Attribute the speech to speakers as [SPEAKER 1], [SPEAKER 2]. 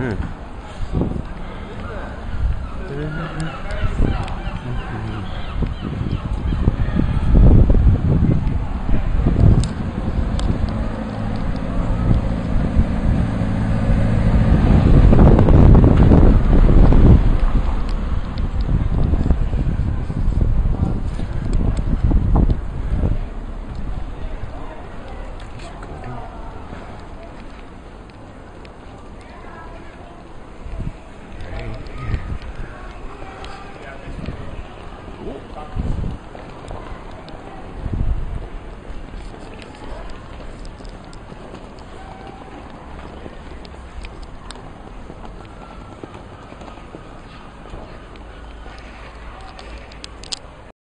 [SPEAKER 1] うん。